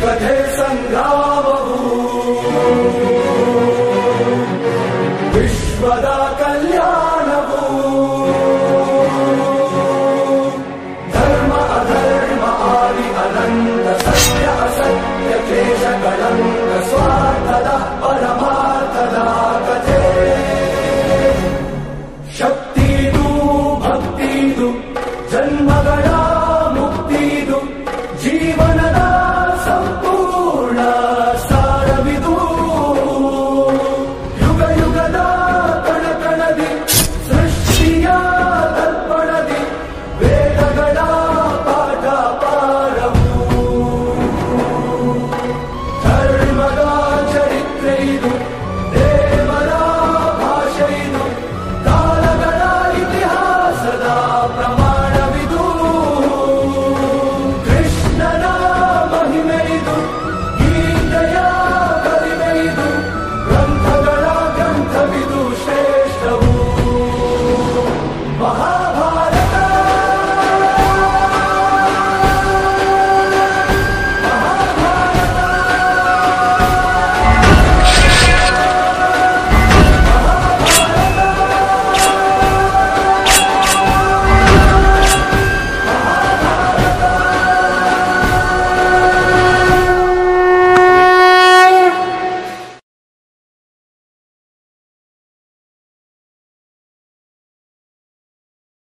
कथे सन्धावभू विश्वदा कल्याण।